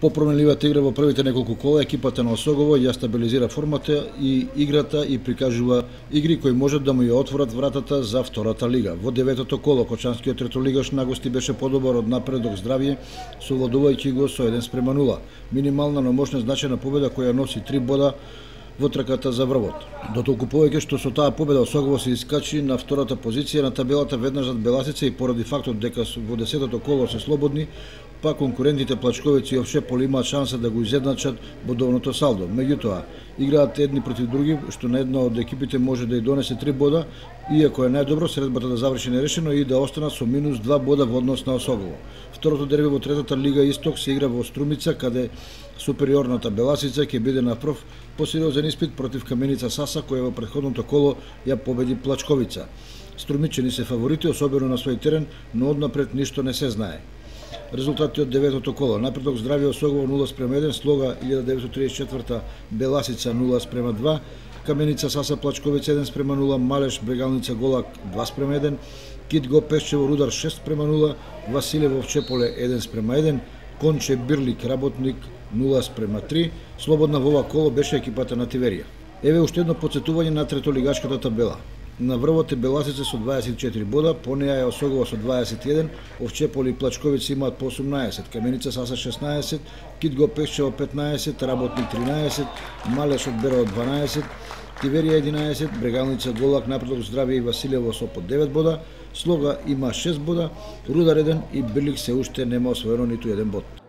По променливата игра во првите неколку кола, екипата на Осогово ја стабилизира формата и играта и прикажува игри кои можат да му ја отворат вратата за втората лига. Во деветото коло, Кочанскиот третолигаш на гости беше подобар од напредок здравје, совладувајќи го со 1 спрема 0. Минимална, но мощна значена победа која носи 3 бода во трката за врвот. Дотолку повеќе што со таа победа Осогово се искачи на втората позиција на табелата веднаш зад Беласица и поради фактот дека во десетото коло се слободни, па конкурентите Плачковици и Овшеполи имаат шанса да го изедначат бодовното салдо. Меѓутоа, играат едни против други, што на една од екипите може да ја донесе три бода, иако е најдобро средбата да заврши нерешено и да останат со минус два бода во однос на Осогово. Второто дерби во третата лига Исток се игра во Струмица, каде супериорната Беласица ќе биде на прв посериозен испит против Каменица Саса, која во предходното коло ја победи Плачковица. Струмичени се фаворити, особено на свој терен, но однапред ништо не се знае. Резултати од деветото коло. Напредок Здравје Осогово 0 спрема 1, Слога 1934 Беласица 0 спрема 2, Каменица Саса Плачковец 1 спрема 0, Малеш Брегалница Голак 2 спрема 1, Кит Го Пешчево Рудар 6 спрема 0, Василево Чеполе 1 спрема 1, Конче Бирлик Работник 0 спрема 3. Слободна во ова коло беше екипата на Тиверија. Еве уште едно подсетување на третолигачката табела. На врвот е Беласица со 24 бода, по неја е Осогова со 21, Овчеполи и Плачковица имаат по 18, Каменица Саса 16, Кит го Пешчево 15, Работник 13, Малеш од Беро 12, Тиверија 11, Брегалница Голак, Напредок Здравје и Василево со по 9 бода, Слога има 6 бода, Рудар 1 и Бирлик се уште нема освоено ниту еден бод.